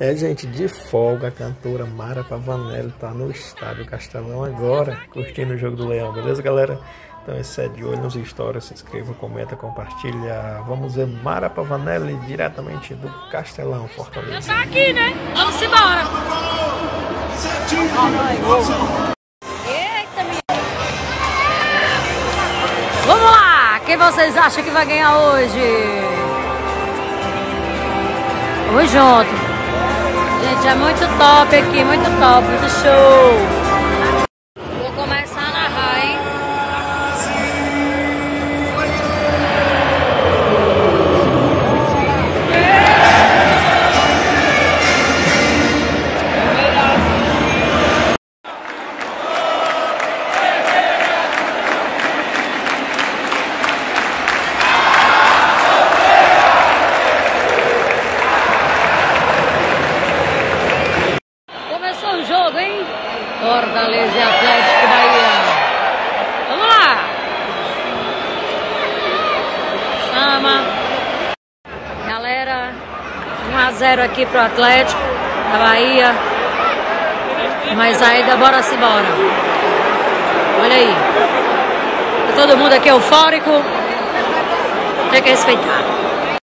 É, gente, de folga, a cantora Mara Pavanelli tá no estádio Castelão agora, curtindo o jogo do Leão, beleza, galera? Então, esse é de olho nos stories, se inscreva, comenta, compartilha. Vamos ver Mara Pavanelli diretamente do Castelão, Fortaleza. Já tá aqui, né? Vamos embora. Eita. Vamos lá! Quem vocês acham que vai ganhar hoje? Vamos junto. Gente, é muito top aqui, muito top, muito show. Jogo, hein? Fortaleza e Atlético Bahia. Vamos lá! Chama. Galera, 1 a 0 aqui pro Atlético da Bahia. Mas ainda bora se embora. Olha aí. Todo mundo aqui eufórico. Tem que respeitar.